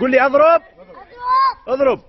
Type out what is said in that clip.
قول لي أضرب. اضرب.